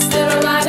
still alive.